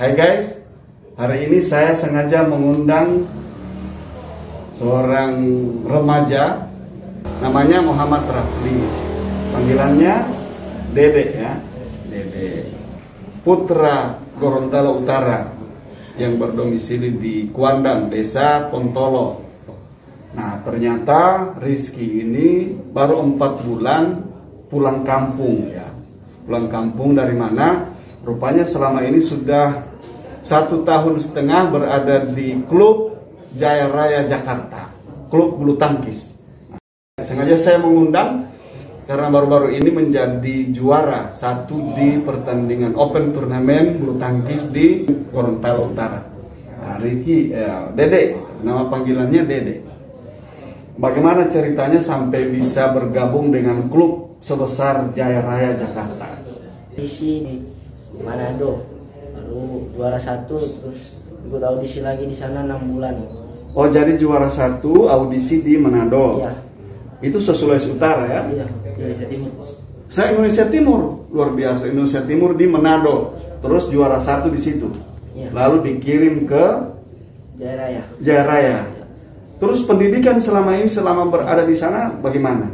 Hai guys, hari ini saya sengaja mengundang seorang remaja namanya Muhammad Rafli. Panggilannya Dede ya, Dede. Putra Gorontalo Utara yang berdomisili di Kuandang, Desa Pontolo. Nah, ternyata Rizky ini baru empat bulan pulang kampung ya. Pulang kampung dari mana? Rupanya selama ini sudah satu tahun setengah berada di klub Jaya Raya Jakarta, klub bulu tangkis. Sengaja saya mengundang karena baru-baru ini menjadi juara satu di pertandingan Open Turnamen bulu tangkis di Gorontalo Utara. Nah, Ricky, eh, Dede, nama panggilannya Dede. Bagaimana ceritanya sampai bisa bergabung dengan klub sebesar Jaya Raya Jakarta? Di sini Manado baru juara satu terus ikut audisi lagi di sana enam bulan Oh jadi juara satu audisi di Manado. iya Itu Sulawesi Utara ya? iya Indonesia Timur Saya Indonesia Timur luar biasa Indonesia Timur di Manado. Terus juara satu di situ. Iya. Lalu dikirim ke Jaya Raya Jaya Raya. Terus pendidikan selama ini selama berada di sana bagaimana?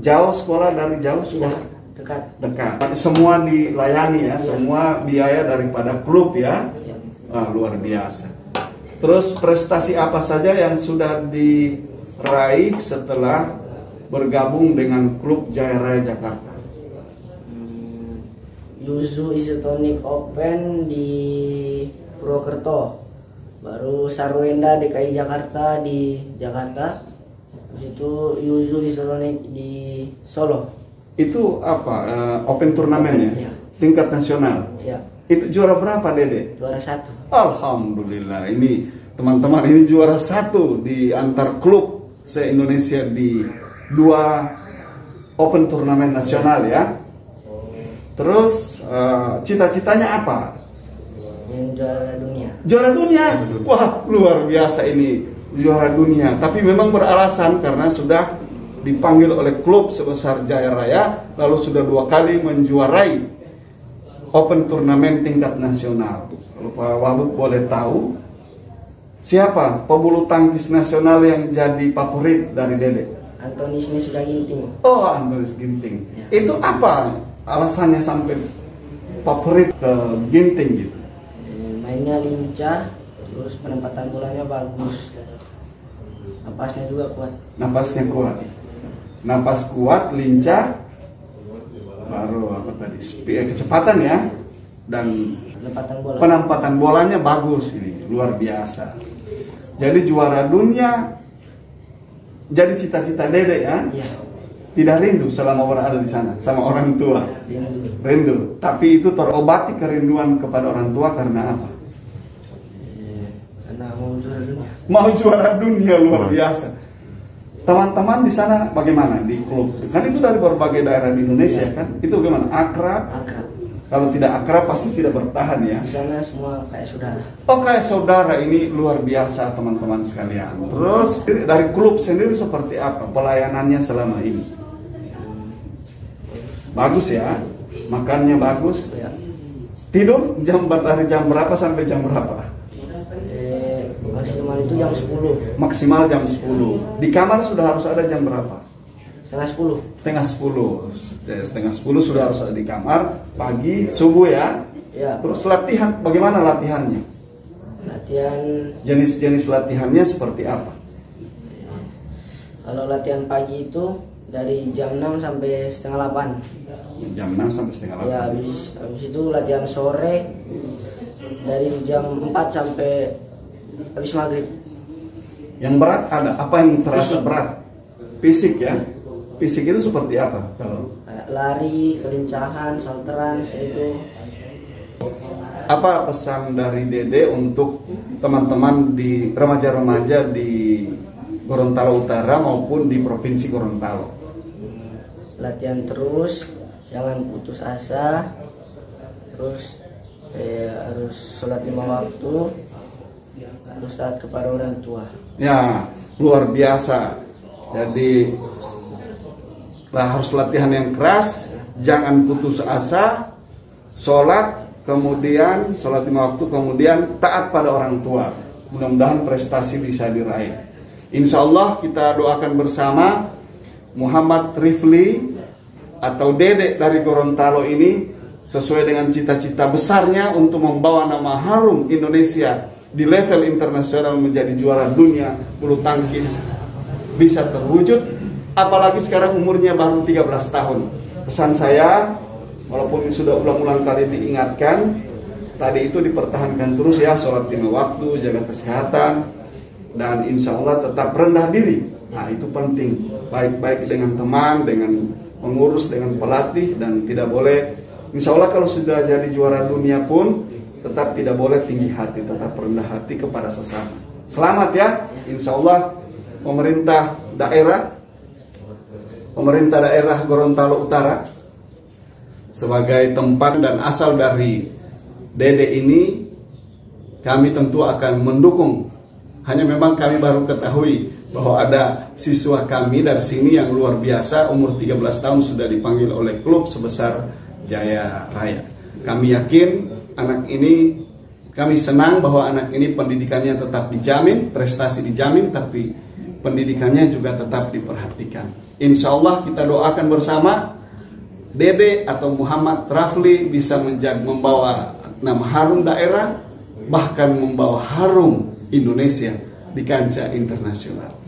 Jauh sekolah dari jauh sudah sekolah dekat dekat. Semua dilayani ya, semua biaya daripada klub ya. Iya. Ah, luar biasa. Terus prestasi apa saja yang sudah diraih setelah bergabung dengan klub Jaya Raya Jakarta? Hmm, Yuzu Isotonic Open di Purwokerto baru Sarwenda DKI Jakarta di Jakarta itu Yuzu Isotonic di Solo Itu apa? eh, open turnamen ya? Tingkat nasional. ya Itu juara berapa, Dede? juara satu Alhamdulillah. Ini teman-teman ini juara satu di antar klub se-Indonesia di dua open turnamen nasional ya. Terus eh, cita-citanya apa? yang juara dunia Juara dunia. Wah, luar biasa ini juara dunia. Tapi memang beralasan karena sudah dipanggil oleh klub sebesar Jaya Raya, lalu sudah dua kali menjuarai Open turnamen tingkat nasional. Kalau Pak Wabub boleh tahu siapa pebulu tangkis nasional yang jadi favorit dari Dede? Antoni ini sudah ginting Oh, Andres Ginting. Ya. Itu apa alasannya sampai favorit ke Ginting gitu? Eh, mainnya lincah terus penempatan bolanya bagus napasnya juga kuat Napasnya kuat. Napas kuat, lincah, baru apa tadi? spi- eh, kecepatan ya, dan penempatan bola penempatan bolanya bagus ini, luar biasa. Jadi juara dunia, jadi cita-cita Dede ya, iya tidak rindu selama berada di sana sama orang tua. dulu Rindu, tapi itu terobati kerinduan kepada orang tua karena apa? Eh, karena mau juara dunia Mau juara dunia luar biasa. Teman-teman di sana bagaimana di klub? Kan itu dari berbagai daerah di Indonesia kan? Itu bagaimana? Akrab? akrab Kalau tidak akrab pasti tidak bertahan ya. di sana semua kayak saudara Oh kayak saudara ini luar biasa teman-teman sekalian. Terus dari klub sendiri seperti apa pelayanannya selama ini? Bagus ya, makannya bagus. ya Tidur jam dari jam berapa sampai jam berapa? Maksimal itu jam 10 Maksimal jam 10. Di kamar sudah harus ada jam berapa? setengah 10 Setengah 10. Eh, Setengah 10 sudah harus ada di kamar. Pagi subuh ya. ya Terus latihan, bagaimana latihannya? latihan Jenis-jenis latihannya seperti apa? kalau latihan pagi itu dari jam 6 sampai setengah 8 Jam 6 sampai setengah 8. ya habis habis itu latihan sore dari jam 4 sampai habis maghrib Yang berat ada, apa yang terasa Fisik. berat? Fisik ya. Fisik itu seperti apa? Kalau lari kelincahan salteran itu apa pesan dari Dede untuk teman-teman di remaja-remaja di Gorontalo Utara maupun di provinsi Gorontalo? latihan terus jangan putus asa terus eh, harus sholat lima waktu harus taat kepada orang tua Ya, luar biasa. Jadi lah harus latihan yang keras, jangan putus asa, sholat kemudian sholat lima waktu, kemudian taat pada orang tua. Mudah-mudahan prestasi bisa diraih. Insya Allah kita doakan bersama Muhammad Rifli atau Dedek dari Gorontalo ini sesuai dengan cita-cita besarnya untuk membawa nama harum Indonesia di level internasional menjadi juara dunia bulu tangkis bisa terwujud apalagi sekarang umurnya baru 13 tahun. Pesan saya walaupun sudah ulang-ulang kali diingatkan tadi itu dipertahankan terus ya sholat lima waktu jaga kesehatan dan insya Allah tetap rendah diri. Nah itu penting. Baik-baik dengan teman dengan pengurus dengan pelatih dan tidak boleh. Insya Allah kalau sudah jadi juara dunia pun tetap tidak boleh tinggi hati tetap rendah hati kepada sesama selamat ya insya Allah pemerintah daerah pemerintah daerah Gorontalo Utara sebagai tempat dan asal dari Dede ini kami tentu akan mendukung hanya memang kami baru ketahui bahwa ada siswa kami dari sini yang luar biasa umur 13 tahun sudah dipanggil oleh klub sebesar Jaya Raya. Kami yakin anak ini kami senang bahwa anak ini pendidikannya tetap dijamin, prestasi dijamin, tapi pendidikannya juga tetap diperhatikan. Insya Allah kita doakan bersama Dede atau Muhammad Rafli bisa menjadi membawa nama harum daerah bahkan membawa harum Indonesia di kancah internasional.